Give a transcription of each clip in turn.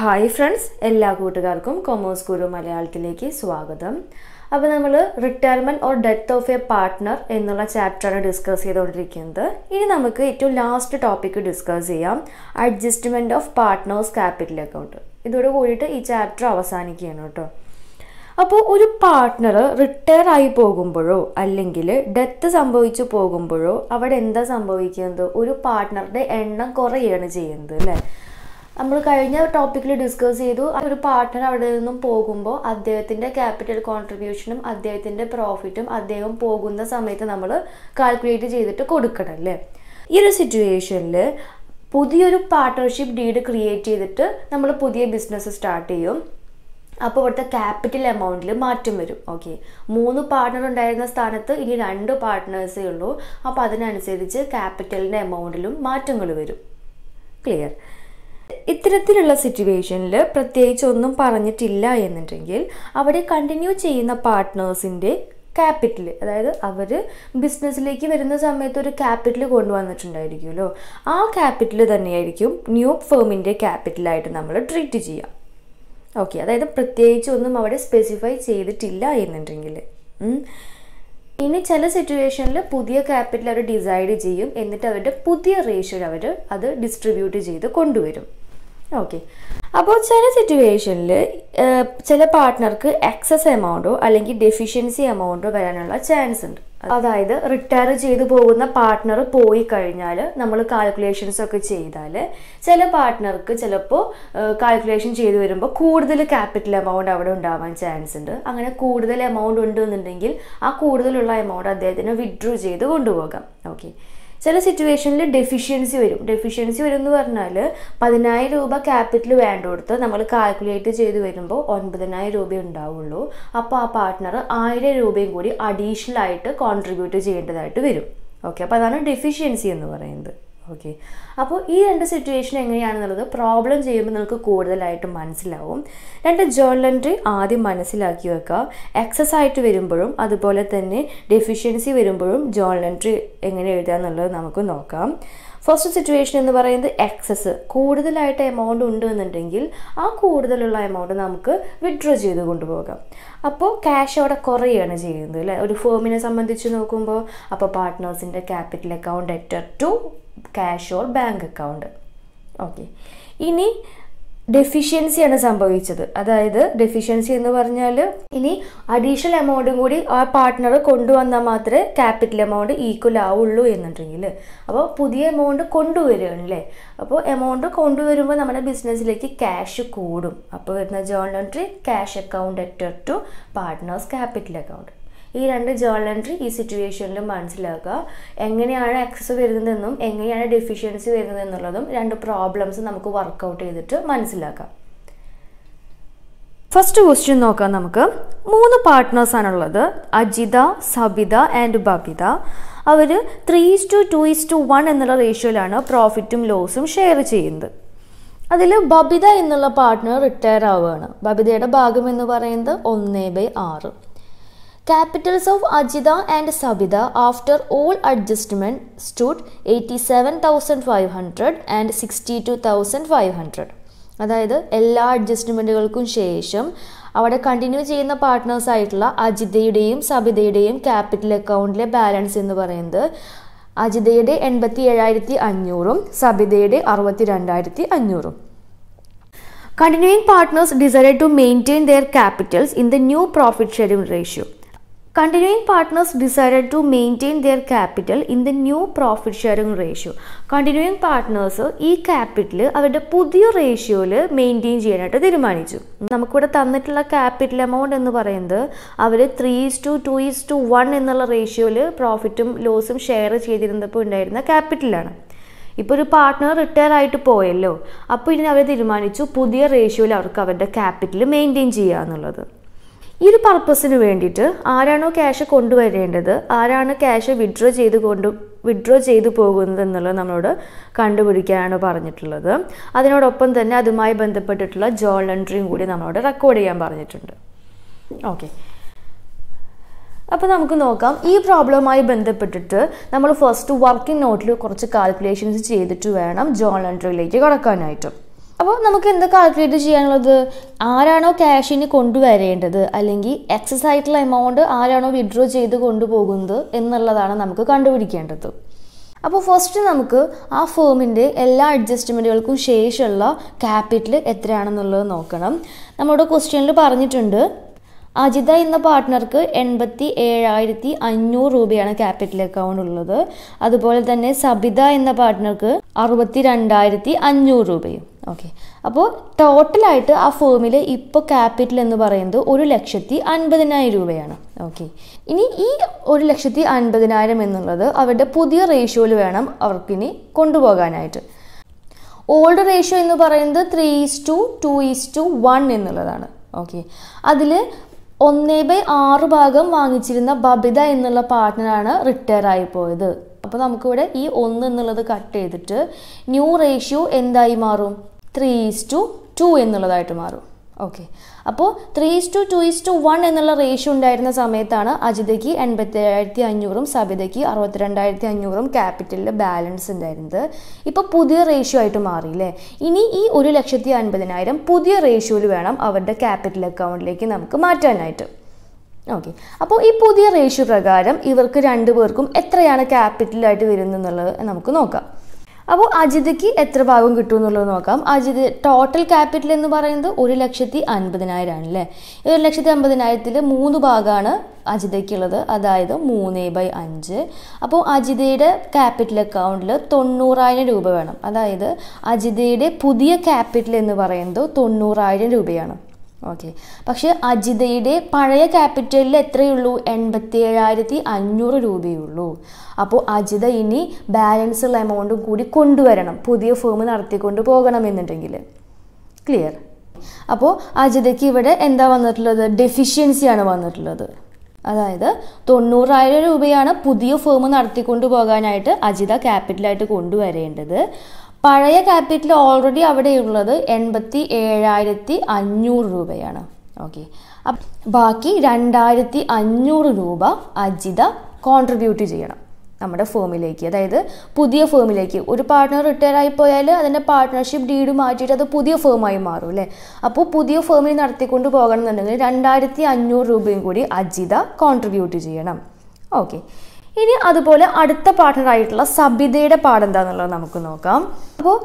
Hi friends എല്ലാ കൂട്ടുകാർക്കും commerce ഗുരു മലയാളത്തിലേക്ക് സ്വാഗതം. അപ്പോൾ നമ്മൾ retirement or death of a partner എന്നുള്ള ചാപ്റ്ററാണ് ഡിസ്കസ് ചെയ്തുകൊണ്ടിരിക്കുന്നത്. ഇനി നമുക്ക് ഏറ്റവും ലാസ്റ്റ് ടോപ്പിക്ക് ഡിസ്കസ് ചെയ്യാം. Adjustment of partners capital account ഇതോട് കൂടിയിട്ട് ഈ ചാപ്റ്റർ അവസാനിക്കുകയാണ് കേട്ടോ. അപ്പോൾ ഒരു പാർട്ട്ണർ റിട്ടയർ ആയി പോകുമ്പോഴോ അല്ലെങ്കിൽ ഡെത്ത് സംഭവിച്ചു പോകുമ്പോഴോ അവിടെ എന്താ സംഭവിക്കുന്നത്? ഒരു പാർട്ട്ണറുടെ എണ്ണം കുറയുകയാണ് ചെയ്യുന്നത് അല്ലേ? നമ്മൾ കഴിഞ്ഞ ടോപ്പിക്കിൽ ഡിസ്കസ് ചെയ്തു. ഒരു പാർട്ട്ണർ അവിടെ നിന്നും പോകുമ്പോൾ അദ്ദേഹത്തിന്റെ ക്യാപിറ്റൽ കോൺട്രിബ്യൂഷനും അദ്ദേഹത്തിന്റെ പ്രോഫിറ്റും അദ്ദേഹം പോകുന്ന സമയത്ത് നമ്മൾ കാൽക്കുലേറ്റ് ചെയ്തിട്ട് കൊടുക്കണം അല്ലേ? ഈ ഒരു സിറ്റുവേഷനിൽ പുതിയൊരു പാർട്ട്ണർഷിപ്പ് ഡീഡ് ക്രിയേറ്റ് ചെയ്തിട്ട് നമ്മൾ പുതിയ ബിസിനസ് സ്റ്റാർട്ട് ചെയ്യും. അപ്പോൾ ഇവിടുത്തെ ക്യാപിറ്റൽ എമൗണ്ടിൽ മാറ്റം വരും. ഓക്കെ മൂന്ന് പാർട്ട്ണർ ഉണ്ടായിരുന്ന സ്ഥാനത്ത് ഇനി രണ്ട് പാർട്ട്നേഴ്സേ ഉള്ളൂ. അപ്പോൾ അതിനനുസരിച്ച് ക്യാപിറ്റലിന്റെ എമൗണ്ടിലും മാറ്റങ്ങൾ വരും. ക്ലിയർ ഇത്തരത്തിലുള്ള സിറ്റുവേഷനിൽ പ്രത്യേകിച്ച് ഒന്നും പറഞ്ഞിട്ടില്ല എന്നുണ്ടെങ്കിൽ അവിടെ കണ്ടിന്യൂ ചെയ്യുന്ന പാർട്ട്നേഴ്സിന്റെ ക്യാപിറ്റൽ അതായത് അവർ ബിസിനസ്സിലേക്ക് വരുന്ന സമയത്ത് ഒരു ക്യാപിറ്റൽ കൊണ്ടുവന്നിട്ടുണ്ടായിരിക്കുമല്ലോ. ആ ക്യാപിറ്റൽ തന്നെയായിരിക്കും ന്യൂ ഫേമിന്റെ ക്യാപിറ്റലായിട്ട് നമ്മൾ ട്രീറ്റ് ചെയ്യാം ഓക്കെ അതായത് പ്രത്യേകിച്ച് ഒന്നും അവിടെ സ്പെസിഫൈ ചെയ്തിട്ടില്ല എന്നുണ്ടെങ്കിൽ. ഇനി ചില സിറ്റുവേഷനിൽ പുതിയ ക്യാപിറ്റൽ അവർ ഡിസൈഡ് ചെയ്യും എന്നിട്ട് അവരുടെ പുതിയ റേഷ്യോ അവർ അത് ഡിസ്ട്രിബ്യൂട്ട് ചെയ്ത് കൊണ്ടുവരും. ഓക്കെ അപ്പോൾ ചില സിറ്റുവേഷനിൽ ചില പാർട്ട്ണർക്ക് എക്സസ് എമൗണ്ടോ അല്ലെങ്കിൽ ഡെഫിഷ്യൻസി എമൗണ്ടോ വരാനുള്ള ചാൻസ് ഉണ്ട്. അതായത് റിട്ടയർ ചെയ്തു പോകുന്ന പാർട്ട്ണർ പോയി കഴിഞ്ഞാൽ നമ്മൾ കാൽക്കുലേഷൻസ് ഒക്കെ ചെയ്താൽ ചില പാർട്ട്ണർക്ക് ചിലപ്പോൾ കാൽക്കുലേഷൻ ചെയ്തു വരുമ്പോൾ കൂടുതൽ ക്യാപിറ്റൽ എമൗണ്ട് അവിടെ ഉണ്ടാവാൻ ചാൻസ് ഉണ്ട്. അങ്ങനെ കൂടുതൽ എമൗണ്ട് ഉണ്ട് എന്നുണ്ടെങ്കിൽ ആ കൂടുതലുള്ള എമൗണ്ട് അദ്ദേഹത്തിന് വിഡ്രോ ചെയ്ത് കൊണ്ടുപോകാം. ഓക്കെ ചില സിറ്റുവേഷനിൽ ഡെഫിഷ്യൻസി വരും. ഡെഫിഷ്യൻസി വരും എന്ന് പറഞ്ഞാൽ പതിനായിരം രൂപ ക്യാപിറ്റൽ വേണ്ട കൊടുത്ത് നമ്മൾ കാൽക്കുലേറ്റ് ചെയ്ത് വരുമ്പോൾ ഒൻപതിനായിരം രൂപ ഉണ്ടാവുള്ളൂ. അപ്പോൾ ആ പാർട്ട്ണർ ആയിരം രൂപയും കൂടി അഡീഷണൽ ആയിട്ട് കോൺട്രിബ്യൂട്ട് ചെയ്യേണ്ടതായിട്ട് വരും. ഓക്കെ അപ്പോൾ അതാണ് ഡെഫിഷ്യൻസി എന്ന് പറയുന്നത്. ഓക്കെ അപ്പോൾ ഈ രണ്ട് സിറ്റുവേഷൻ എങ്ങനെയാണെന്നുള്ളത് പ്രോബ്ലം ചെയ്യുമ്പോൾ നിങ്ങൾക്ക് കൂടുതലായിട്ട് മനസ്സിലാവും. രണ്ട് ജേർണൽ എൻട്രി ആദ്യം മനസ്സിലാക്കി വെക്കുക. എക്സസ് ആയിട്ട് വരുമ്പോഴും അതുപോലെ തന്നെ ഡെഫിഷ്യൻസി വരുമ്പോഴും ജേർണൽ എൻട്രി എങ്ങനെ എഴുതുക എന്നുള്ളത് നമുക്ക് നോക്കാം. ഫസ്റ്റ് സിറ്റുവേഷൻ എന്ന് പറയുന്നത് എക്സസ് കൂടുതലായിട്ട് എമൗണ്ട് ഉണ്ട് എന്നുണ്ടെങ്കിൽ ആ കൂടുതലുള്ള എമൗണ്ട് നമുക്ക് വിഡ്രോ ചെയ്ത് കൊണ്ടുപോകാം. അപ്പോൾ ക്യാഷ് അവിടെ കുറയുകയാണ് ചെയ്യുന്നത് അല്ലേ? ഒരു ഫേമിനെ സംബന്ധിച്ച് നോക്കുമ്പോൾ അപ്പോൾ പാർട്ട്നേഴ്സിന്റെ capital account എറ്റർ to cash or bank account okay ഇനി ഡെഫിഷ്യൻസിയാണ് സംഭവിച്ചത്. അതായത് ഡെഫിഷ്യൻസി എന്ന് പറഞ്ഞാൽ ഇനി അഡീഷണൽ എമൗണ്ടും കൂടി ആ പാർട്ട്ണർ കൊണ്ടുവന്നാൽ മാത്രമേ ക്യാപിറ്റൽ എമൗണ്ട് ഈക്വൽ ആവുള്ളൂ എന്നുണ്ടെങ്കിൽ. അപ്പോൾ പുതിയ എമൗണ്ട് കൊണ്ടുവരികയാണ് അല്ലേ? അപ്പോൾ എമൗണ്ട് കൊണ്ടുവരുമ്പോൾ നമ്മുടെ ബിസിനസ്സിലേക്ക് ക്യാഷ് കൂടും. അപ്പോൾ വരുന്ന journal entry cash account എറ്റർ to partners capital account ഈ രണ്ട് ജേർണൽ എൻട്രി ഈ സിറ്റുവേഷനിലും മനസ്സിലാക്കുക. എങ്ങനെയാണ് എക്സസ് വരുന്നതെന്നും എങ്ങനെയാണ് ഡെഫിഷ്യൻസി വരുന്നതെന്നുള്ളതും രണ്ട് പ്രോബ്ലംസ് നമുക്ക് വർക്കൗട്ട് ചെയ്തിട്ട് മനസ്സിലാക്കാം. ഫസ്റ്റ് ക്വസ്റ്റ്യൻ നോക്കാം നമുക്ക്. മൂന്ന് പാർട്ട്നേഴ്സ് ആണുള്ളത്. Ajitha Sabitha and Babitha. Our three is to two two is to one റേഷ്യോയിലാണ് പ്രോഫിറ്റും ലോസും share ചെയ്യുന്നത്. അതിൽ ബബിത എന്നുള്ള പാർട്ട്ണർ റിട്ടയർ ആവുകയാണ്. ബബിതയുടെ ഭാഗം എന്ന് പറയുന്നത് ഒന്ന് ബൈ ആറ്. Capitals of Ajita and Sabita after all adjustment stood 87,500 and 62,500. അതായത് എല്ലാ അഡ്ജസ്റ്റ്മെന്റുകൾക്കും ശേഷം അവിടെ കണ്ടിന്യൂ ചെയ്യുന്ന പാർട്ട്നേഴ്സ് ആയിട്ടുള്ള അജിതയുടെയും സബിതയുടെയും ക്യാപിറ്റൽ അക്കൗണ്ടിലെ ബാലൻസ് എന്ന് പറയുന്നത് അജിതയുടെ എൺപത്തി ഏഴായിരത്തി അഞ്ഞൂറും സബിതയുടെ അറുപത്തി രണ്ടായിരത്തി അഞ്ഞൂറും continuing partners decide to maintain their capitals in the new profit sharing ratio. Continuing partners decided to maintain their capital in the new profit sharing ratio continuing partners ഈ ക്യാപിറ്റൽ അവരുടെ പുതിയ റേഷ്യോയിൽ മെയിന്റെയിൻ ചെയ്യാനായിട്ട് തീരുമാനിച്ചു. നമുക്കിവിടെ തന്നിട്ടുള്ള ക്യാപിറ്റൽ എമൗണ്ട് എന്ന് പറയുന്നത് അവർ three is to two two is to one റേഷ്യോയിൽ പ്രോഫിറ്റും ലോസും share ചെയ്തിരുന്നപ്പോൾ ഉണ്ടായിരുന്ന ക്യാപിറ്റലാണ് ഇപ്പോൾ ഒരു പാർട്ട്ണർ റിട്ടയർ ആയിട്ട് പോയല്ലോ. അപ്പോൾ ഇനി അവർ തീരുമാനിച്ചു പുതിയ റേഷ്യോയിൽ അവർക്ക് അവരുടെ ക്യാപിറ്റൽ മെയിന്റെയിൻ ചെയ്യുക എന്നുള്ളത് ഈ ഒരു പർപ്പസിന് വേണ്ടിയിട്ട് ആരാണോ ക്യാഷ് കൊണ്ടുവരേണ്ടത് ആരാണ് ക്യാഷ് വിഡ്രോ ചെയ്ത് കൊണ്ട് വിഡ്രോ ചെയ്തു പോകുന്നത് എന്നുള്ളത് നമ്മളോട് കണ്ടുപിടിക്കാനാണ് പറഞ്ഞിട്ടുള്ളത്. അതിനോടൊപ്പം തന്നെ അതുമായി ബന്ധപ്പെട്ടിട്ടുള്ള ജോൾ എൻട്രിയും കൂടി നമ്മളോട് റെക്കോർഡ് ചെയ്യാൻ പറഞ്ഞിട്ടുണ്ട്. ഓക്കെ അപ്പോൾ നമുക്ക് നോക്കാം. ഈ പ്രോബ്ലവുമായി ബന്ധപ്പെട്ടിട്ട് നമ്മൾ ഫസ്റ്റ് വർക്കിംഗ് നോട്ടിൽ കുറച്ച് കാൽക്കുലേഷൻസ് ചെയ്തിട്ട് വേണം ജോൺ എൻട്രിയിലേക്ക് കടക്കാനായിട്ട്. അപ്പോൾ നമുക്ക് എന്ത് കാൽക്കുലേറ്റ് ചെയ്യാനുള്ളത്? ആരാണോ ക്യാഷിന് കൊണ്ടുവരേണ്ടത്? അല്ലെങ്കിൽ എക്സസ് ആയിട്ടുള്ള എമൗണ്ട് ആരാണോ വിഡ്രോ ചെയ്ത് കൊണ്ടുപോകുന്നത് എന്നുള്ളതാണ് നമുക്ക് കണ്ടുപിടിക്കേണ്ടത്. അപ്പോൾ ഫസ്റ്റ് നമുക്ക് ആ ഫേമിന്റെ എല്ലാ അഡ്ജസ്റ്റ്മെന്റുകൾക്കും ശേഷമുള്ള ക്യാപിറ്റൽ എത്രയാണെന്നുള്ളത് നോക്കണം. നമ്മുടെ ക്വസ്റ്റ്യനിൽ പറഞ്ഞിട്ടുണ്ട് അജിത എന്ന പാർട്ട്ണർക്ക് എൺപത്തി ഏഴായിരത്തി അഞ്ഞൂറ് രൂപയാണ് ക്യാപിറ്റൽ അക്കൗണ്ട് ഉള്ളത്. അതുപോലെ തന്നെ സബിത എന്ന പാർട്ട്ണർക്ക് അറുപത്തി രണ്ടായിരത്തി അഞ്ഞൂറ് രൂപയും. ഓക്കെ അപ്പോൾ ടോട്ടലായിട്ട് ആ ഫേമിൽ ഇപ്പോൾ ക്യാപിറ്റൽ എന്ന് പറയുന്നത് ഒരു ലക്ഷത്തി അൻപതിനായിരം രൂപയാണ്. ഓക്കെ ഇനി ഈ ഒരു ലക്ഷത്തി അൻപതിനായിരം എന്നുള്ളത് അവരുടെ പുതിയ റേഷ്യോയിൽ വേണം അവർക്കിനി കൊണ്ടുപോകാനായിട്ട്. ഓൾഡ് റേഷ്യോ എന്ന് പറയുന്നത് three is to two two is to എന്നുള്ളതാണ്. ഓക്കെ അതിൽ ഒന്നേ ബൈ ആറ് ഭാഗം വാങ്ങിച്ചിരുന്ന ബബിത എന്നുള്ള പാർട്ട്ണറാണ് റിട്ടയർ ആയി പോയത്. അപ്പോൾ നമുക്കിവിടെ ഈ ഒന്ന് എന്നുള്ളത് കട്ട് ചെയ്തിട്ട് ന്യൂ റേഷ്യോ എന്തായി മാറും? ത്രീ ഈസ് ടു ടു എന്നുള്ളതായിട്ട് മാറും. ഓക്കെ അപ്പോൾ three is to two two is to one ratio ഉണ്ടായിരുന്ന സമയത്താണ് അജിതയ്ക്ക് എൺപത്തി ഏഴായിരത്തി അഞ്ഞൂറും സബിതയ്ക്ക് അറുപത്തിരണ്ടായിരത്തി അഞ്ഞൂറും ക്യാപിറ്റലിൽ ബാലൻസ് ഉണ്ടായിരുന്നത്. ഇപ്പോൾ പുതിയ റേഷ്യോ ആയിട്ട് മാറിയില്ലേ ഇനി ഈ ഒരു ലക്ഷത്തി അൻപതിനായിരം പുതിയ റേഷ്യോയിൽ വേണം അവരുടെ ക്യാപിറ്റൽ അക്കൗണ്ടിലേക്ക് നമുക്ക് മാറ്റാനായിട്ട്. ഓക്കെ അപ്പോൾ ഈ പുതിയ റേഷ്യോ പ്രകാരം ഇവർക്ക് രണ്ടു പേർക്കും എത്രയാണ് ക്യാപിറ്റലായിട്ട് വരുന്നത് എന്നുള്ളത് നമുക്ക് നോക്കാം. അപ്പോൾ അജിതയ്ക്ക് എത്ര ഭാഗം കിട്ടും എന്നുള്ളത് നോക്കാം. അജിത് ടോട്ടൽ ക്യാപിറ്റൽ എന്ന് പറയുന്നത് ഒരു ലക്ഷത്തി അൻപതിനായിരം ആണ് അല്ലേ ഒരു ലക്ഷത്തി അമ്പതിനായിരത്തിൽ മൂന്ന് ഭാഗമാണ് അജിതയ്ക്കുള്ളത്. അതായത് മൂന്ന് ബൈ അഞ്ച്. അപ്പോൾ അജിതയുടെ ക്യാപിറ്റൽ അക്കൗണ്ടിൽ തൊണ്ണൂറായിരം രൂപ വേണം. അതായത് അജിതയുടെ പുതിയ ക്യാപിറ്റൽ എന്ന് പറയുന്നത് തൊണ്ണൂറായിരം രൂപയാണ്. ഓക്കെ പക്ഷേ അജിതയുടെ പഴയ ക്യാപിറ്റലിൽ എത്രയുള്ളൂ? എൺപത്തി ഏഴായിരത്തി അഞ്ഞൂറ് രൂപയുള്ളൂ. അപ്പോൾ അജിത ഇനി ബാലൻസ് ഉള്ള എമൗണ്ടും കൂടി കൊണ്ടുവരണം. പുതിയ ഫേം നടത്തിക്കൊണ്ട് പോകണമെന്നുണ്ടെങ്കിൽ ക്ലിയർ അപ്പോൾ അജിതയ്ക്ക് ഇവിടെ എന്താ വന്നിട്ടുള്ളത്? ഡെഫിഷ്യൻസിയാണ് വന്നിട്ടുള്ളത്. അതായത് തൊണ്ണൂറായിരം രൂപയാണ് പുതിയ ഫേം നടത്തിക്കൊണ്ട് പോകാനായിട്ട് അജിത ക്യാപിറ്റലായിട്ട് കൊണ്ടുവരേണ്ടത്. പഴയ ക്യാപിറ്റൽ ഓൾറെഡി അവിടെയുള്ളത് എൺപത്തി ഏഴായിരത്തി അഞ്ഞൂറ് രൂപയാണ് ഓക്കെ ബാക്കി രണ്ടായിരത്തി അഞ്ഞൂറ് രൂപ അജിത കോൺട്രിബ്യൂട്ട് ചെയ്യണം നമ്മുടെ ഫേമിലേക്ക് അതായത് പുതിയ ഫേമിലേക്ക് ഒരു പാർട്ട്ണർ റിട്ടയർ ആയി പോയാൽ അതിന്റെ പാർട്ട്ണർഷിപ്പ് ഡീഡ് മാറ്റിയിട്ട് അത് പുതിയ ഫേമായി മാറും അല്ലേ? അപ്പോൾ പുതിയ ഫേമിൽ നടത്തിക്കൊണ്ട് പോകണം എന്നുണ്ടെങ്കിൽ രണ്ടായിരത്തി അഞ്ഞൂറ് രൂപയും കൂടി അജിത കോൺട്രിബ്യൂട്ട് ചെയ്യണം. ഓക്കെ ഇനി അതുപോലെ അടുത്ത പാഠമായിട്ടുള്ള സബിതയുടെ പാട് എന്താണെന്നുള്ളത് നമുക്ക് നോക്കാം. അപ്പോൾ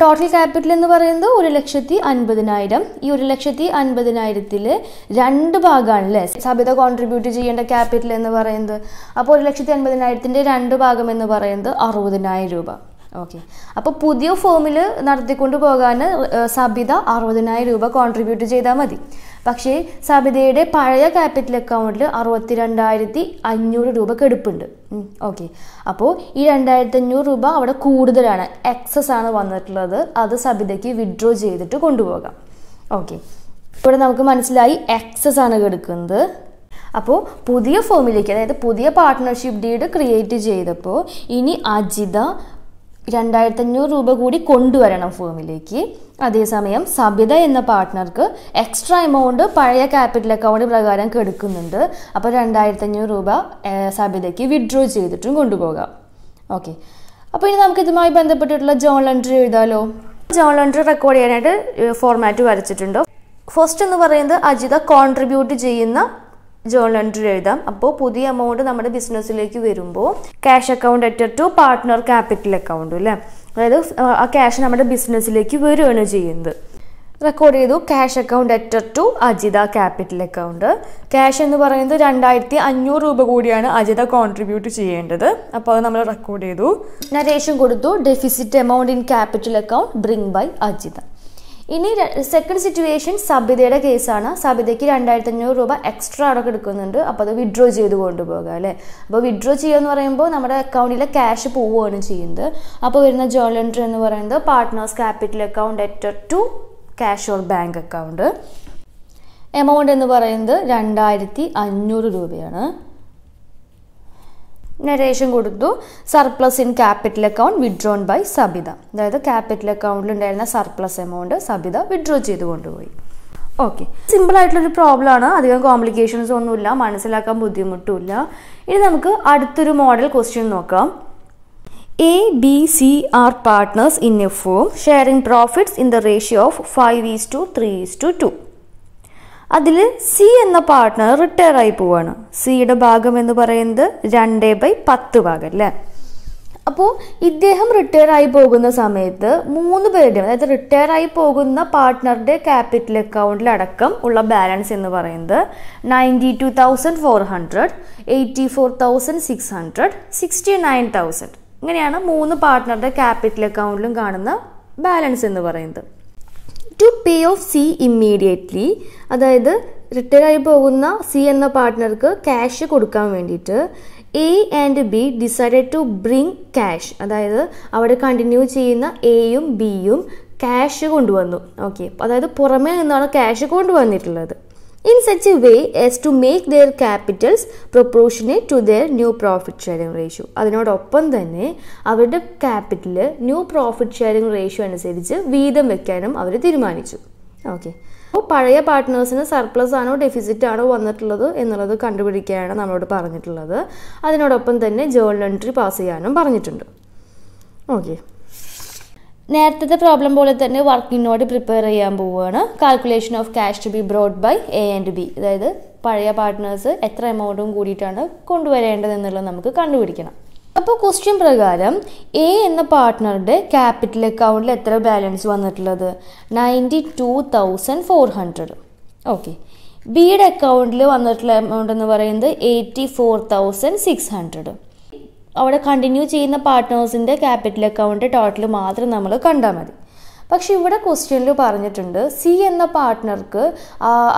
ടോട്ടൽ ക്യാപിറ്റൽ എന്ന് പറയുന്നത് ഒരു ലക്ഷത്തി അൻപതിനായിരം. ഈ ഒരു ലക്ഷത്തി അൻപതിനായിരത്തിൽ രണ്ട് ഭാഗമാണ് അല്ലേ സബിത കോൺട്രിബ്യൂട്ട് ചെയ്യേണ്ട ക്യാപിറ്റൽ എന്ന് പറയുന്നത്. അപ്പോൾ ഒരു ലക്ഷത്തി അൻപതിനായിരത്തിന്റെ രണ്ട് ഭാഗം എന്ന് പറയുന്നത് അറുപതിനായിരം രൂപ. ഓക്കെ. അപ്പോൾ പുതിയ ഫോമിൽ നടത്തിക്കൊണ്ട് പോകാൻ സബിത അറുപതിനായിരം രൂപ കോൺട്രിബ്യൂട്ട് ചെയ്താൽ മതി. പക്ഷേ സബിതയുടെ പഴയ ക്യാപിറ്റൽ അക്കൗണ്ടിൽ അറുപത്തി രണ്ടായിരത്തി അഞ്ഞൂറ് രൂപ കെടുപ്പുണ്ട്. ഓക്കെ. അപ്പോൾ ഈ രണ്ടായിരത്തി അഞ്ഞൂറ് രൂപ അവിടെ കൂടുതലാണ്. എക്സസ് ആണ് വന്നിട്ടുള്ളത്. അത് സബിതയ്ക്ക് വിഡ്രോ ചെയ്തിട്ട് കൊണ്ടുപോകാം. ഓക്കെ. ഇവിടെ നമുക്ക് മനസ്സിലായി എക്സസ് ആണ് കെടുക്കുന്നത്. അപ്പോൾ പുതിയ ഫോമിലേക്ക് അതായത് പുതിയ പാർട്ട്ണർഷിപ്പ് ഡീഡ് ക്രിയേറ്റ് ചെയ്തപ്പോൾ ഇനി അജിത രണ്ടായിരത്തി അഞ്ഞൂറ് രൂപ കൂടി കൊണ്ടുവരണം ഫേമിലേക്ക്. അതേസമയം സബിത എന്ന പാർട്ട്ണർക്ക് എക്സ്ട്രാ എമൗണ്ട് പഴയ ക്യാപിറ്റൽ അക്കൗണ്ട് പ്രകാരം കെടുക്കുന്നുണ്ട്. അപ്പോൾ രണ്ടായിരത്തി അഞ്ഞൂറ് രൂപ സബിതയ്ക്ക് വിഡ്രോ ചെയ്തിട്ടും കൊണ്ടുപോകാം. ഓക്കെ. അപ്പോൾ ഇനി നമുക്ക് ഇതുമായി ബന്ധപ്പെട്ടിട്ടുള്ള ജോൺ എൻട്രി എഴുതാലോ? ജോൺ എൻട്രി റെക്കോർഡ് ചെയ്യാനായിട്ട് ഫോർമാറ്റ് വരച്ചിട്ടുണ്ട്. ഫസ്റ്റ് എന്ന് പറയുന്നത് അജിത കോൺട്രിബ്യൂട്ട് ചെയ്യുന്ന ജേണൽ എൻട്രി എഴുതാം. അപ്പോൾ പുതിയ എമൗണ്ട് നമ്മുടെ ബിസിനസ്സിലേക്ക് വരുമ്പോൾ cash account അറ്റർ to partner capital account അല്ലേ അതായത് ആ ക്യാഷ് നമ്മുടെ ബിസിനസ്സിലേക്ക് വരികയാണ് ചെയ്യുന്നത്. റെക്കോർഡ് ചെയ്തു. Cash account അറ്റർ to Ajitha capital account cash എന്ന് പറയുന്നത് രണ്ടായിരത്തി അഞ്ഞൂറ് രൂപ കൂടിയാണ് അജിത കോൺട്രിബ്യൂട്ട് ചെയ്യേണ്ടത്. അപ്പോൾ അത് നമ്മൾ റെക്കോർഡ് ചെയ്തു. നരേഷൻ കൊടുത്തു. Deficit amount in capital account bring by Ajitha. ഇനി സെക്കൻഡ് സിറ്റുവേഷൻ സബിതയുടെ കേസാണ് സബിതയ്ക്ക് രണ്ടായിരത്തി അഞ്ഞൂറ് രൂപ എക്സ്ട്രാ അടക്കം എടുക്കുന്നുണ്ട്. അപ്പോൾ അത് വിഡ്രോ ചെയ്ത് കൊണ്ടുപോകുക അല്ലേ? അപ്പോൾ വിഡ്രോ ചെയ്യുക എന്ന് പറയുമ്പോൾ നമ്മുടെ അക്കൗണ്ടിലെ ക്യാഷ് പോവുകയാണ് ചെയ്യുന്നത്. അപ്പോൾ വരുന്ന ജേണൽ എൻട്രി എന്ന് പറയുന്നത് partners capital account എറ്റർ to cash or bank account amount എന്ന് പറയുന്നത് രണ്ടായിരത്തി അഞ്ഞൂറ് രൂപയാണ്. നരേഷൻ കൊടുത്തു. Surplus in capital account withdrawn by Sabitha അതായത് ക്യാപിറ്റൽ അക്കൗണ്ടിൽ ഉണ്ടായിരുന്ന സർപ്ലസ് എമൗണ്ട് സബിത വിഡ്രോ ചെയ്ത് കൊണ്ടുപോയി. ഓക്കെ പ്രോബ്ലം ആണ്. അധികം കോംപ്ലിക്കേഷൻസ് ഒന്നുമില്ല. മനസ്സിലാക്കാൻ ബുദ്ധിമുട്ടുമില്ല ഇനി നമുക്ക് അടുത്തൊരു മോഡൽ ക്വസ്റ്റ്യൻ നോക്കാം. A B C are partners in a firm sharing profits in the ratio of five is to three is to two അതിൽ സി എന്ന പാർട്ട്ണർ റിട്ടയർ ആയി പോവാണ്. സിയുടെ ഭാഗം എന്ന് പറയുന്നത് രണ്ട് ബൈ പത്ത് ഭാഗം അല്ലേ? അപ്പോൾ ഇദ്ദേഹം റിട്ടയർ ആയി പോകുന്ന സമയത്ത് മൂന്ന് പേരുടെ അതായത് റിട്ടയർ ആയി പോകുന്ന പാർട്ട്ണറുടെ ക്യാപിറ്റൽ അക്കൗണ്ടിൽ അടക്കം ഉള്ള ബാലൻസ് എന്ന് പറയുന്നത് ninety two thousand four hundred eighty four thousand six hundred sixty nine thousand ഇങ്ങനെയാണ് മൂന്ന് പാർട്ട്ണറുടെ ക്യാപിറ്റൽ അക്കൗണ്ടിലും കാണുന്ന ബാലൻസ് എന്ന് പറയുന്നത്. To pay off C immediately അതായത് റിട്ടയർ ആയി പോകുന്ന സി എന്ന പാർട്ട്ണർക്ക് ക്യാഷ് കൊടുക്കാൻ വേണ്ടിയിട്ട് A and B decided to bring cash അതായത് അവിടെ കണ്ടിന്യൂ ചെയ്യുന്ന എയും ബിയും ക്യാഷ് കൊണ്ടുവന്നു. ഓക്കെ അതായത് പുറമേ നിന്നാണ് ക്യാഷ് കൊണ്ടുവന്നിട്ടുള്ളത്. In such a way as to make their capitals proportionate to their new profit sharing ratio. അതിനോടൊപ്പം തന്നെ അവരുടെ capital new profit sharing ratio അനുസരിച്ച് വീതം വെക്കാനും അവർ തീരുമാനിച്ചു. ഓക്കെ അപ്പോൾ പഴയ പാർട്ട്നേഴ്സിന് സർപ്ലസ് ആണോ ഡെഫിസിറ്റ് ആണോ വന്നിട്ടുള്ളത് എന്നുള്ളത് കണ്ടുപിടിക്കാനാണ് നമ്മളോട് പറഞ്ഞിട്ടുള്ളത്. അതിനോടൊപ്പം തന്നെ ജേണൽ എൻട്രി പാസ് ചെയ്യാനും പറഞ്ഞിട്ടുണ്ട്. ഓക്കെ നേരത്തെ പ്രോബ്ലം പോലെ തന്നെ വർക്കിനോട് പ്രിപ്പയർ ചെയ്യാൻ പോവുകയാണ്. Calculation of cash to be brought by A and B അതായത് പഴയ പാർട്ട്നേഴ്സ് എത്ര എമൗണ്ടും കൂടിയിട്ടാണ് കൊണ്ടുവരേണ്ടത് എന്നുള്ളത് നമുക്ക് കണ്ടുപിടിക്കണം. അപ്പോൾ ക്വസ്റ്റ്യൻ പ്രകാരം എ എന്ന പാർട്ട്ണറുടെ ക്യാപിറ്റൽ അക്കൗണ്ടിൽ എത്ര ബാലൻസ് വന്നിട്ടുള്ളത്? Ninety two thousand four hundred okay ബിയുടെ അക്കൗണ്ടിൽ വന്നിട്ടുള്ള എമൗണ്ട് എന്ന് പറയുന്നത് eighty four thousand six hundred അവിടെ കണ്ടിന്യൂ ചെയ്യുന്ന പാർട്ട്നേഴ്സിന്റെ ക്യാപിറ്റൽ അക്കൗണ്ട് ടോട്ടൽ മാത്രം നമ്മൾ കണ്ടാൽ മതി. പക്ഷെ ഇവിടെ ക്വസ്റ്റ്യനിൽ പറഞ്ഞിട്ടുണ്ട് സി എന്ന പാർട്ട്ണർക്ക്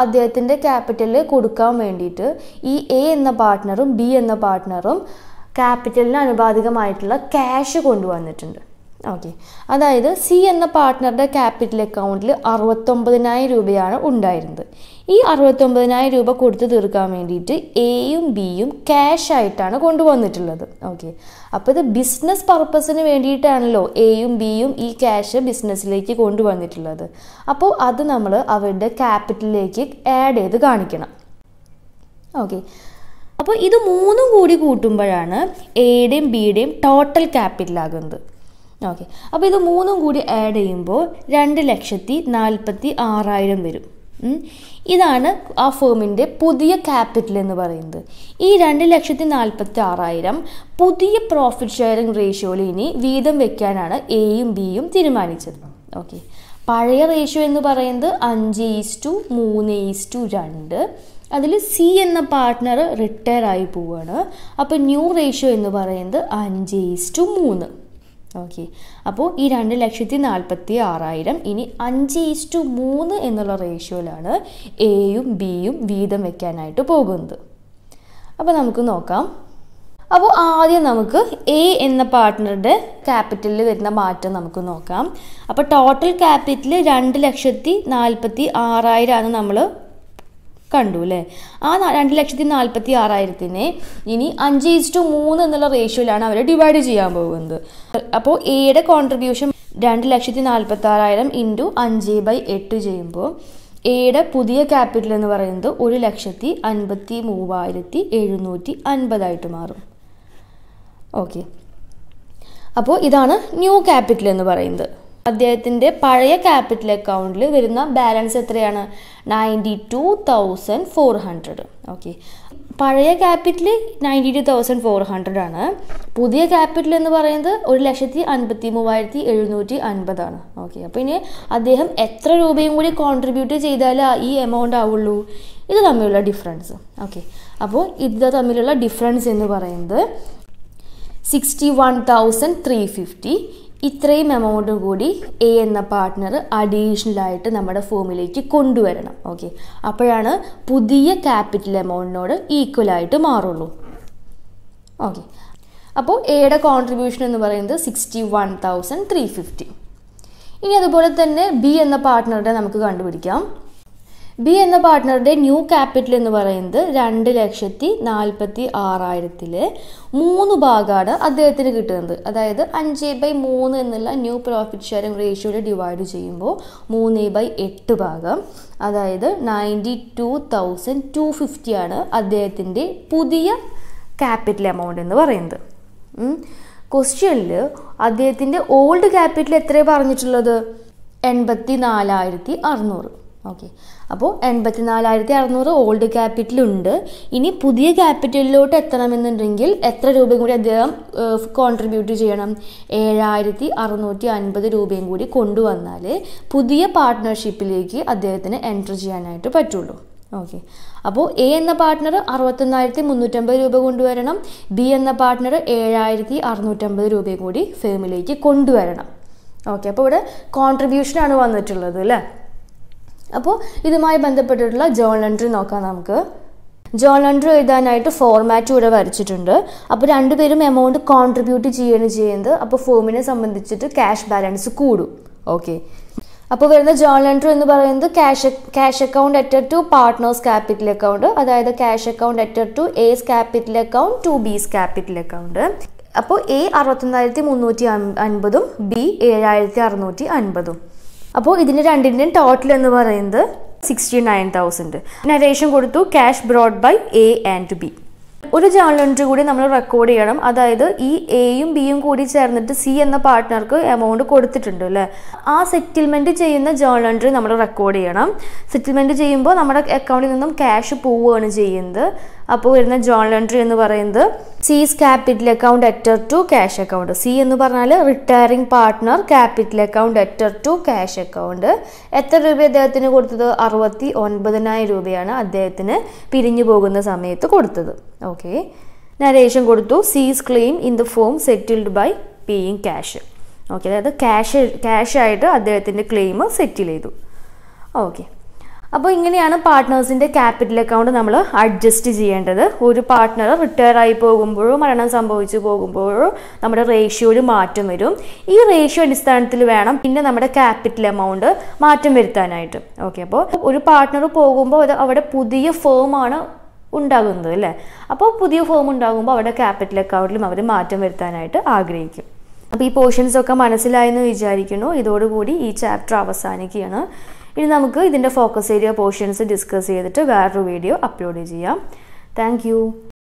അദ്ദേഹത്തിന്റെ ക്യാപിറ്റൽ കൊടുക്കാൻ വേണ്ടിയിട്ട് ഈ എ എന്ന പാർട്ട്ണറും ബി എന്ന പാർട്ട്ണറും ക്യാപിറ്റലിന് അനുപാതികമായിട്ടുള്ള ക്യാഷ് കൊണ്ടുവന്നിട്ടുണ്ട്. ഓക്കെ അതായത് സി എന്ന പാർട്ട്ണറുടെ ക്യാപിറ്റൽ അക്കൗണ്ടിൽ അറുപത്തൊമ്പതിനായിരം രൂപയാണ് ഉണ്ടായിരുന്നത്. ഈ അറുപത്തൊമ്പതിനായിരം രൂപ കൊടുത്തു തീർക്കാൻ വേണ്ടിയിട്ട് എയും ബിയും ക്യാഷ് ആയിട്ടാണ് കൊണ്ടുവന്നിട്ടുള്ളത്. ഓക്കെ അപ്പോൾ ഇത് ബിസിനസ് പർപ്പസിന് വേണ്ടിയിട്ടാണല്ലോ എയും ബിയും ഈ ക്യാഷ് ബിസിനസ്സിലേക്ക് കൊണ്ടുവന്നിട്ടുള്ളത്. അപ്പോൾ അത് നമ്മൾ അവരുടെ ക്യാപിറ്റലിലേക്ക് ആഡ് ചെയ്ത് കാണിക്കണം. ഓക്കെ അപ്പോൾ ഇത് മൂന്നും കൂടി കൂട്ടുമ്പോഴാണ് എയുടെയും ബിയുടെയും ടോട്ടൽ ക്യാപിറ്റൽ ആകുന്നത്. ഓക്കെ അപ്പോൾ ഇത് മൂന്നും കൂടി ആഡ് ചെയ്യുമ്പോൾ രണ്ട് ലക്ഷത്തി നാൽപ്പത്തി ആറായിരം വരും. ഇതാണ് ആ ഫേമിന്റെ പുതിയ ക്യാപിറ്റൽ എന്ന് പറയുന്നത്. ഈ രണ്ട് ലക്ഷത്തി നാൽപ്പത്തി ആറായിരം പുതിയ പ്രോഫിറ്റ് ഷെയറിംഗ് റേഷ്യോയിൽ ഇനി വീതം വെക്കാനാണ് എയും ബിയും തീരുമാനിച്ചത്. ഓക്കെ പഴയ റേഷ്യോ എന്ന് പറയുന്നത് അഞ്ച് ഈസ് ടു മൂന്ന് ഈസ് ടു രണ്ട്. അതിൽ സി എന്ന പാർട്ട്ണർ റിട്ടയർ ആയി പോവുകയാണ് അപ്പോൾ ന്യൂ റേഷ്യോ എന്ന് പറയുന്നത് അഞ്ച് ഈസ് ടു മൂന്ന്. ഓക്കെ അപ്പോൾ ഈ രണ്ട് ലക്ഷത്തി നാൽപ്പത്തി ആറായിരം ഇനി അഞ്ച് ഈസ് ടു മൂന്ന് എന്നുള്ള റേഷ്യോയിലാണ് എയും ബിയും വീതം വെക്കാനായിട്ട് പോകുന്നത്. അപ്പോൾ നമുക്ക് നോക്കാം. അപ്പോൾ ആദ്യം നമുക്ക് എ എന്ന പാർട്ട്ണറുടെ ക്യാപിറ്റലിൽ വരുന്ന മാറ്റം നമുക്ക് നോക്കാം. അപ്പോൾ ടോട്ടൽ ക്യാപിറ്റൽ രണ്ട് ലക്ഷത്തി നാൽപ്പത്തി ആറായിരമാണ് നമ്മൾ കണ്ടു അല്ലേ ആ രണ്ട് ലക്ഷത്തി നാൽപ്പത്തി ആറായിരത്തിനെ ഇനി അഞ്ച് ഈസ് ടു മൂന്ന് എന്നുള്ള റേഷ്യോയിലാണ് അവർ ഡിവൈഡ് ചെയ്യാൻ പോകുന്നത്. അപ്പോൾ എയുടെ കോൺട്രിബ്യൂഷൻ രണ്ട് ലക്ഷത്തി നാൽപ്പത്തി ആറായിരം ഇന്റു അഞ്ച് ബൈ എട്ട് ചെയ്യുമ്പോൾ എയുടെ പുതിയ ക്യാപിറ്റൽ എന്ന് പറയുന്നത് ഒരു ലക്ഷത്തി അൻപത്തി മൂവായിരത്തി എഴുന്നൂറ്റി അൻപതായിട്ട് മാറും. ഓക്കെ അപ്പോൾ ഇതാണ് ന്യൂ ക്യാപിറ്റൽ എന്ന് പറയുന്നത്. അദ്ദേഹത്തിന്റെ പഴയ ക്യാപിറ്റൽ അക്കൗണ്ടിൽ വരുന്ന ബാലൻസ് എത്രയാണ്? Ninety two thousand four hundred okay പഴയ capital ninety two thousand four hundred ആണ്. പുതിയ ക്യാപിറ്റൽ എന്ന് പറയുന്നത് ഒരു ലക്ഷത്തി അൻപത്തി മൂവായിരത്തി എഴുന്നൂറ്റി അൻപതാണ് ഓക്കെ അപ്പോൾ ഇനി അദ്ദേഹം എത്ര രൂപയും കൂടി കോൺട്രിബ്യൂട്ട് ചെയ്താലേ ഈ എമൗണ്ട് ആവുള്ളൂ? ഇത് തമ്മിലുള്ള ഡിഫറൻസ് ഓക്കെ അപ്പോൾ ഇത് തമ്മിലുള്ള ഡിഫറൻസ് എന്ന് പറയുന്നത് sixty one thousand three fifty ഇത്രയും എമൗണ്ട് കൂടി എ എന്ന പാർട്ട്ണർ അഡീഷണലായിട്ട് നമ്മുടെ ഫോമിലേക്ക് കൊണ്ടുവരണം. ഓക്കെ അപ്പോഴാണ് പുതിയ ക്യാപിറ്റൽ എമൗണ്ടിനോട് ഈക്വലായിട്ട് മാറുള്ളൂ. ഓക്കെ അപ്പോൾ എയുടെ കോൺട്രിബ്യൂഷൻ എന്ന് പറയുന്നത് sixty one thousand three fifty ഇനി അതുപോലെ തന്നെ ബി എന്ന പാർട്ട്ണറുടെ നമുക്ക് കണ്ടുപിടിക്കാം. ബി എന്ന പാർട്ട്ണറുടെ ന്യൂ ക്യാപിറ്റൽ എന്ന് പറയുന്നത് രണ്ട് ലക്ഷത്തി നാൽപ്പത്തി ആറായിരത്തിൽ മൂന്ന് ഭാഗമാണ് അദ്ദേഹത്തിന് കിട്ടുന്നത്. അതായത് അഞ്ച് ബൈ മൂന്ന് എന്നുള്ള ന്യൂ പ്രോഫിറ്റ് ഷെയറിംഗ് റേഷ്യോയിൽ ഡിവൈഡ് ചെയ്യുമ്പോൾ മൂന്ന് ബൈ എട്ട് ഭാഗം അതായത് നയന്റി ടു തൗസൻഡ് ടു ഫിഫ്റ്റിയാണ് അദ്ദേഹത്തിന്റെ പുതിയ ക്യാപിറ്റൽ എമൗണ്ട് എന്ന് പറയുന്നത്. ക്വസ്റ്റ്യനിൽ അദ്ദേഹത്തിന്റെ ഓൾഡ് ക്യാപിറ്റൽ എത്രയാണ് പറഞ്ഞിട്ടുള്ളത്? എൺപത്തി നാലായിരത്തി അറുന്നൂറ്. ഓക്കെ അപ്പോൾ എൺപത്തി നാലായിരത്തി അറുന്നൂറ് ഓൾഡ് ക്യാപിറ്റലുണ്ട് ഇനി പുതിയ ക്യാപിറ്റലിലോട്ട് എത്തണമെന്നുണ്ടെങ്കിൽ എത്ര രൂപയും കൂടി അദ്ദേഹം കോൺട്രിബ്യൂട്ട് ചെയ്യണം? ഏഴായിരത്തി അറുന്നൂറ്റി അൻപത് രൂപയും കൂടി കൊണ്ടുവന്നാൽ പുതിയ പാർട്ട്ണർഷിപ്പിലേക്ക് അദ്ദേഹത്തിന് എന്റർ ചെയ്യാനായിട്ട് പറ്റുള്ളൂ. ഓക്കെ. അപ്പോൾ എ എന്ന പാർട്ട്ണർ അറുപത്തൊന്നായിരത്തി മുന്നൂറ്റമ്പത് രൂപ കൊണ്ടുവരണം. ബി എന്ന പാർട്ട്ണർ ഏഴായിരത്തി അറുന്നൂറ്റമ്പത് രൂപയും കൂടി ഫേമിലേക്ക് കൊണ്ടുവരണം. ഓക്കെ. അപ്പോൾ ഇവിടെ കോൺട്രിബ്യൂഷനാണ് വന്നിട്ടുള്ളത് അല്ലേ? അപ്പോൾ ഇതുമായി ബന്ധപ്പെട്ടിട്ടുള്ള ജേണൽ എൻട്രി നോക്കാം നമുക്ക്. ജേണൽ എൻട്രി എഴുതാനായിട്ട് ഫോർമാറ്റ് ഇവിടെ വരച്ചിട്ടുണ്ട്. അപ്പോൾ രണ്ടുപേരും എമൗണ്ട് കോൺട്രിബ്യൂട്ട് ചെയ്യുകയാണ് ചെയ്യുന്നത്. അപ്പോൾ ഫോമിനെ സംബന്ധിച്ചിട്ട് ക്യാഷ് ബാലൻസ് കൂടും. ഓക്കെ അപ്പോൾ വരുന്ന ജേണൽ എൻട്രി എന്ന് പറയുന്നത് cash cash account അറ്റർ to partners capital account അതായത് cash account അറ്റർ to A's capital account to B's capital account അപ്പോൾ എ അറുപത്തൊന്നായിരത്തി മുന്നൂറ്റി അൻപതും ബി ഏഴായിരത്തി അറുന്നൂറ്റി അൻപതും. അപ്പോൾ ഇതിന് രണ്ടിന്റെയും ടോട്ടൽ എന്ന് പറയുന്നത് സിക്സ്റ്റി നയൻ തൗസൻഡ് നരേഷൻ കൊടുത്തു cash brought by A and B ഒരു ജേണൽ എൻട്രി കൂടി നമ്മൾ റെക്കോർഡ് ചെയ്യണം. അതായത് ഈ എയും ബിയും കൂടി ചേർന്നിട്ട് സി എന്ന പാർട്ട്ണർക്ക് എമൗണ്ട് കൊടുത്തിട്ടുണ്ട് അല്ലേ? ആ സെറ്റിൽമെന്റ് ചെയ്യുന്ന ജേണൽ എൻട്രി നമ്മൾ റെക്കോർഡ് ചെയ്യണം. സെറ്റിൽമെന്റ് ചെയ്യുമ്പോൾ നമ്മുടെ അക്കൗണ്ടിൽ നിന്നും ക്യാഷ് പോവുകയാണ് ചെയ്യുന്നത്. അപ്പോൾ വരുന്ന ജോൺ എൻട്രി എന്ന് പറയുന്നത് C's capital account അറ്റർ to cash account C എന്ന് പറഞ്ഞാൽ retiring partner capital account അറ്റർ to cash account എത്ര രൂപ അദ്ദേഹത്തിന് കൊടുത്തത്? അറുപത്തി ഒൻപതിനായിരം രൂപയാണ് അദ്ദേഹത്തിന് പിരിഞ്ഞു പോകുന്ന സമയത്ത് കൊടുത്തത്. ഓക്കെ നരേഷൻ കൊടുത്തു. C's claim in the firm settled by paying cash okay അതായത് ക്യാഷ് ക്യാഷായിട്ട് അദ്ദേഹത്തിന്റെ ക്ലെയിം സെറ്റിൽ ചെയ്തു. ഓക്കെ അപ്പോൾ ഇങ്ങനെയാണ് പാർട്ട്നേഴ്സിന്റെ ക്യാപിറ്റൽ അക്കൗണ്ട് നമ്മൾ അഡ്ജസ്റ്റ് ചെയ്യേണ്ടത്. ഒരു പാർട്ട്ണർ റിട്ടയർ ആയി പോകുമ്പോഴോ മരണം സംഭവിച്ചു പോകുമ്പോഴോ നമ്മുടെ റേഷ്യോയിൽ മാറ്റം വരും. ഈ റേഷ്യോ അടിസ്ഥാനത്തിൽ വേണം പിന്നെ നമ്മുടെ ക്യാപിറ്റൽ എമൗണ്ട് മാറ്റം വരുത്താനായിട്ട്. ഓക്കെ അപ്പോൾ ഒരു പാർട്ട്ണർ പോകുമ്പോൾ അവിടെ പുതിയ ഫേമാണ് ഉണ്ടാകുന്നത് അല്ലേ? അപ്പോൾ പുതിയ ഫോം ഉണ്ടാകുമ്പോൾ അവരുടെ ക്യാപിറ്റൽ അക്കൗണ്ടിലും അവർ മാറ്റം വരുത്താനായിട്ട് ആഗ്രഹിക്കും. അപ്പോൾ ഈ പോർഷൻസ് ഒക്കെ മനസ്സിലായെന്ന് വിചാരിക്കുന്നു. ഇതോടുകൂടി ഈ ചാപ്റ്റർ അവസാനിക്കുകയാണ്. ഇനി നമുക്ക് ഇതിന്റെ ഫോക്കസ് ഏരിയ പോർഷൻസ് ഡിസ്കസ് ചെയ്തിട്ട് വേറൊരു വീഡിയോ അപ്ലോഡ് ചെയ്യാം. താങ്ക്